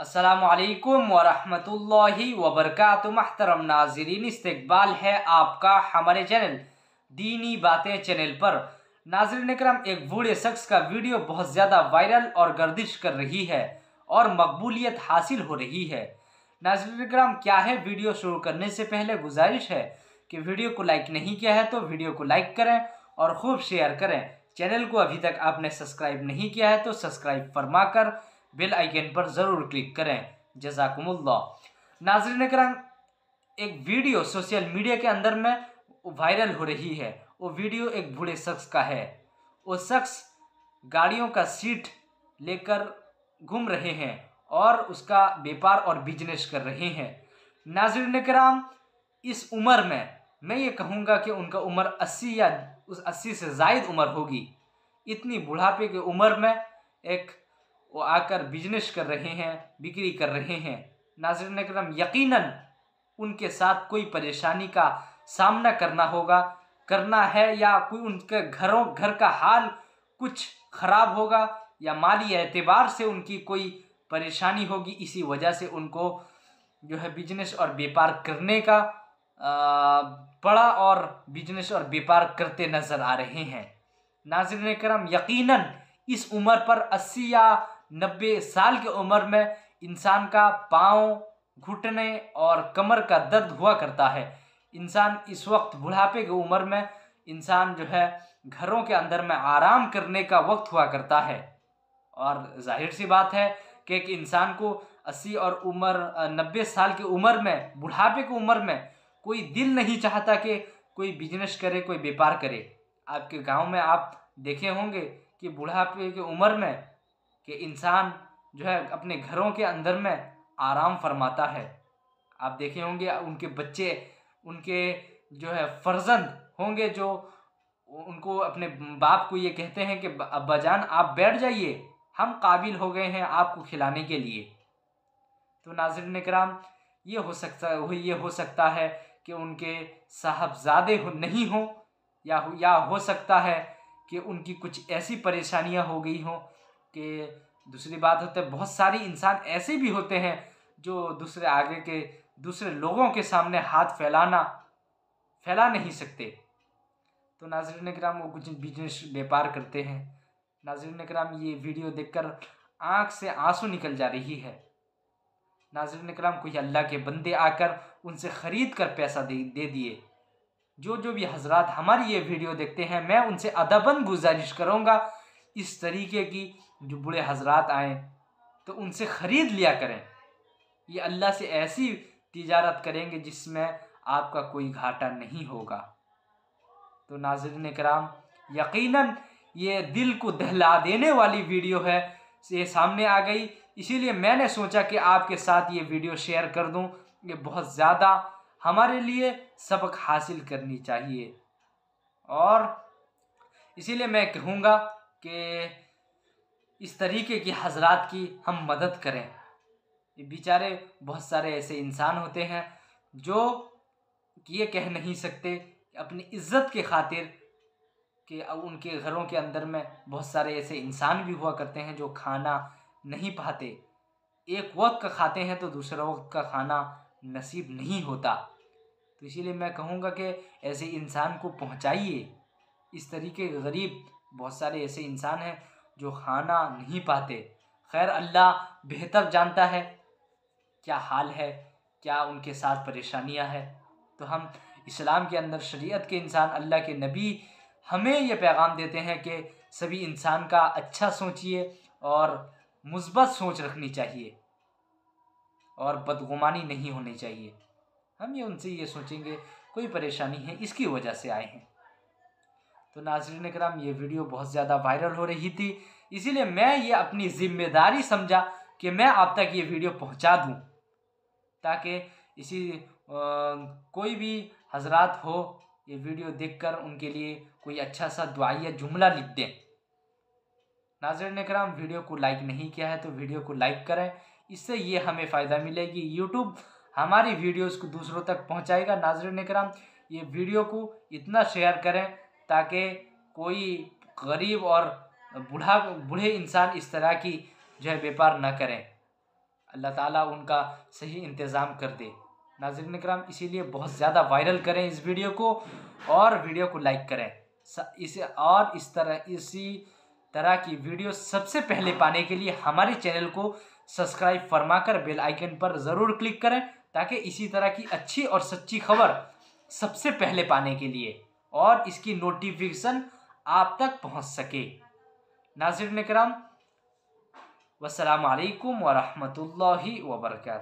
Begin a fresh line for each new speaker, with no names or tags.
असलकम वरहमतुल्लाहि वबरकातुहू महतरम नाजरीन इस्तकबाल है आपका हमारे चैनल दीनी बातें चैनल पर। नाजरीन करम एक बूढ़े शख्स का वीडियो बहुत ज़्यादा वायरल और गर्दिश कर रही है और मकबूलियत हासिल हो रही है। नाजरीन करम क्या है वीडियो शुरू करने से पहले गुजारिश है कि वीडियो को लाइक नहीं किया है तो वीडियो को लाइक करें और खूब शेयर करें। चैनल को अभी तक आपने सब्सक्राइब नहीं किया है तो सब्सक्राइब फरमा कर बेल आइकन पर ज़रूर क्लिक करें। जजाकुमुल्ला नाजरीन करम एक वीडियो सोशल मीडिया के अंदर में वायरल हो रही है। वो वीडियो एक बूढ़े शख्स का है। वो शख्स गाड़ियों का सीट लेकर घूम रहे हैं और उसका व्यापार और बिज़नेस कर रहे हैं। नाजरीन कराम इस उम्र में मैं ये कहूँगा कि उनका उम्र अस्सी या उस अस्सी से जायद उम्र होगी। इतनी बुढ़ापे की उम्र में एक वो आकर बिज़नेस कर रहे हैं, बिक्री कर रहे हैं। नाजरन करम यकीनन उनके साथ कोई परेशानी का सामना करना होगा। करना है या कोई उनके घरों, घर का हाल कुछ ख़राब होगा या माली एतबार से उनकी कोई परेशानी होगी, इसी वजह से उनको जो है बिज़नेस और व्यापार करने का पड़ा और बिज़नेस और व्यापार करते नज़र आ रहे हैं। नाजरन करम यकीनन इस उम्र पर अस्सी या नब्बे साल की उम्र में इंसान का पाँव घुटने और कमर का दर्द हुआ करता है। इंसान इस वक्त बुढ़ापे की उम्र में इंसान जो है घरों के अंदर में आराम करने का वक्त हुआ करता है। और ज़ाहिर सी बात है कि एक इंसान को अस्सी और उम्र, नब्बे साल की उम्र में, बुढ़ापे की उम्र में कोई दिल नहीं चाहता कि कोई बिज़नेस करे, कोई व्यापार करे। आपके गाँव में आप देखे होंगे कि बुढ़ापे की उम्र में कि इंसान जो है अपने घरों के अंदर में आराम फरमाता है। आप देखे होंगे, उनके बच्चे, उनके जो है फर्जंद होंगे जो उनको अपने बाप को ये कहते हैं कि अब्बाजान आप बैठ जाइए, हम काबिल हो गए हैं आपको खिलाने के लिए। तो नाजरन कराम ये हो सकता, ये हो सकता है कि उनके साहबजादे हो, नहीं हो, या या हो सकता है कि उनकी कुछ ऐसी परेशानियाँ हो गई हों कि दूसरी बात होता है बहुत सारी इंसान ऐसे भी होते हैं जो दूसरे आगे के, दूसरे लोगों के सामने हाथ फैलाना, फैला नहीं सकते। तो नाजरीन कराम वो कुछ बिज़नेस व्यापार करते हैं। नाजरीन कराम ये वीडियो देखकर आँख से आँसू निकल जा रही है। नाजरीन कराम कोई अल्लाह के बंदे आकर उनसे ख़रीद कर पैसा दे दे दिए। जो जो भी हजरात हमारी ये वीडियो देखते हैं, मैं उनसे अदबन गुजारिश करूँगा इस तरीके की जो बूढ़े हजरात आए तो उनसे ख़रीद लिया करें। ये अल्लाह से ऐसी तिजारत करेंगे जिसमें आपका कोई घाटा नहीं होगा। तो नाजरन कराम यकीनन ये दिल को दहला देने वाली वीडियो है, ये सामने आ गई। इसीलिए मैंने सोचा कि आपके साथ ये वीडियो शेयर कर दूँ। ये बहुत ज़्यादा हमारे लिए सबक हासिल करनी चाहिए। और इसीलिए मैं कहूँगा कि इस तरीके की हजरात की हम मदद करें। ये बेचारे बहुत सारे ऐसे इंसान होते हैं जो ये कह नहीं सकते अपनी इज़्ज़त के खातिर कि उनके घरों के अंदर में बहुत सारे ऐसे इंसान भी हुआ करते हैं जो खाना नहीं पाते। एक वक्त का खाते हैं तो दूसरा वक्त का खाना नसीब नहीं होता। तो इसीलिए मैं कहूँगा कि ऐसे इंसान को पहुँचाइए। इस तरीके गरीब बहुत सारे ऐसे इंसान हैं जो खाना नहीं पाते। खैर, अल्लाह बेहतर जानता है क्या हाल है, क्या उनके साथ परेशानियाँ हैं। तो हम इस्लाम के अंदर, शरीयत के इंसान, अल्लाह के नबी, हमें ये पैगाम देते हैं कि सभी इंसान का अच्छा सोचिए और मुस्बत सोच रखनी चाहिए और बदगुमानी नहीं होनी चाहिए। हम ये उनसे ये सोचेंगे, कोई परेशानी है, इसकी वजह से आए हैं। तो नाजरीन कराम ये वीडियो बहुत ज़्यादा वायरल हो रही थी इसीलिए मैं ये अपनी ज़िम्मेदारी समझा कि मैं आप तक ये वीडियो पहुँचा दूँ ताकि इसी आ, कोई भी हजरात हो ये वीडियो देखकर उनके लिए कोई अच्छा सा दुआया जुमला लिख दें। नाजरन कराम वीडियो को लाइक नहीं किया है तो वीडियो को लाइक करें इससे ये हमें फ़ायदा मिलेगी। यूट्यूब हमारी वीडियोस को दूसरों तक पहुंचाएगा। नाजरन कराम ये वीडियो को इतना शेयर करें ताकि कोई गरीब और बूढ़ा, बूढ़े इंसान इस तरह की जो है व्यापार ना करें। अल्लाह ताला उनका सही इंतज़ाम कर दे। नाजरन कराम इसीलिए बहुत ज़्यादा वायरल करें इस वीडियो को और वीडियो को लाइक करें। इसे और इस तरह, इसी तरह की वीडियो सबसे पहले पाने के लिए हमारे चैनल को सब्सक्राइब फरमा कर बेल आइकन पर ज़रूर क्लिक करें ताकि इसी तरह की अच्छी और सच्ची खबर सबसे पहले पाने के लिए। और इसकी नोटिफिकेशन आप तक पहुँच सके। नाजिर कराम वसलम वरहमल वर्का